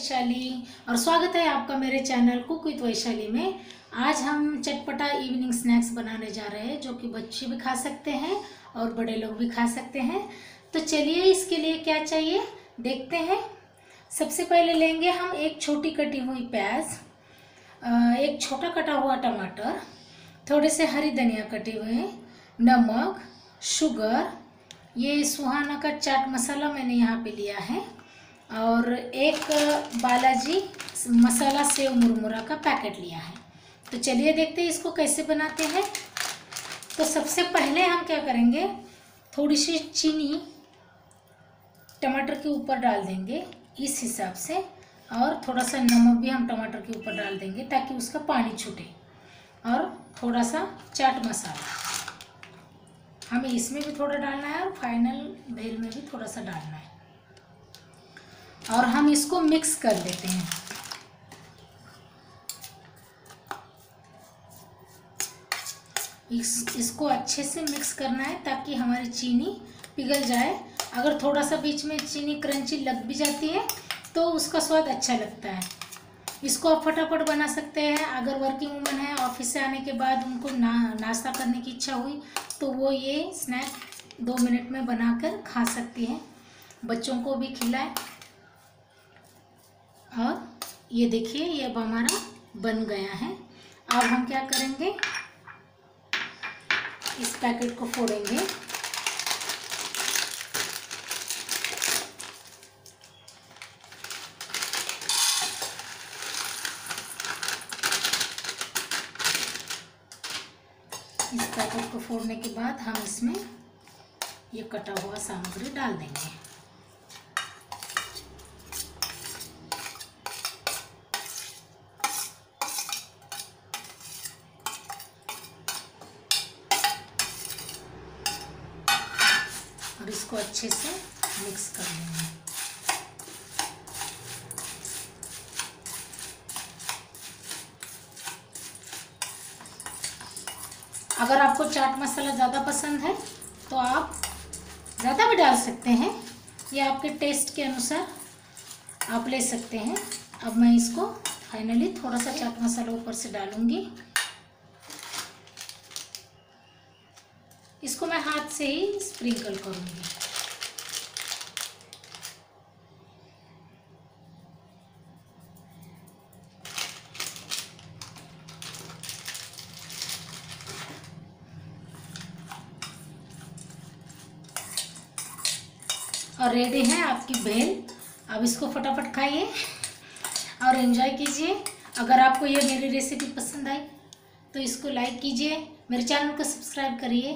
वैशाली। और स्वागत है आपका मेरे चैनल कुक विद वैशाली में। आज हम चटपटा इवनिंग स्नैक्स बनाने जा रहे हैं, जो कि बच्चे भी खा सकते हैं और बड़े लोग भी खा सकते हैं। तो चलिए इसके लिए क्या चाहिए? देखते हैं। सबसे पहले लेंगे हम एक छोटी कटी हुई प्याज एक छोटा कटा हुआ टमाटर, थोड़े से हरी धनिया कटे हुए नमक, शुगर, ये सुहाना का चाट मसाला मैंने यहाँ पे लिया है। और एक बालाजी मसाला सेव मुरमुरा का पैकेट लिया है। तो चलिए देखते हैं इसको कैसे बनाते हैं। तो सबसे पहले हम क्या करेंगे, थोड़ी सी चीनी टमाटर के ऊपर डाल देंगे इस हिसाब से, और थोड़ा सा नमक भी हम टमाटर के ऊपर डाल देंगे ताकि उसका पानी छूटे। और थोड़ा सा चाट मसाला हमें इसमें भी थोड़ा डालना है और फाइनल भेल में भी थोड़ा सा डालना है। और हम इसको मिक्स कर देते हैं। इस, इसको अच्छे से मिक्स करना है ताकि हमारी चीनी पिघल जाए। अगर थोड़ा सा बीच में चीनी क्रंची लग भी जाती है तो उसका स्वाद अच्छा लगता है। इसको आप फटाफट बना सकते हैं। अगर वर्किंग वूमन है ऑफ़िस से आने के बाद उनको ना, नाश्ता करने की इच्छा हुई तो वो ये स्नैक दो मिनट में बनाकर खा सकती हैं। बच्चों को भी खिलाएँ। ये देखिए, ये अब हमारा बन गया है। अब हम क्या करेंगे? इस पैकेट को फोड़ेंगे। इस पैकेट को फोड़ने के बाद हम इसमें ये कटा हुआ सामग्री डाल देंगे और इसको अच्छे से मिक्स कर लेंगे। अगर आपको चाट मसाला ज़्यादा पसंद है तो आप ज़्यादा भी डाल सकते हैं। ये आपके टेस्ट के अनुसार आप ले सकते हैं। अब मैं इसको फाइनली थोड़ा सा चाट मसाला ऊपर से डालूँगी। से ही स्प्रिंकल करूँगी। और रेडी है आपकी भेल अब इसको फटाफट खाइए और एंजॉय कीजिए। अगर आपको ये मेरी रेसिपी पसंद आई तो इसको लाइक कीजिए। मेरे चैनल को सब्सक्राइब करिए।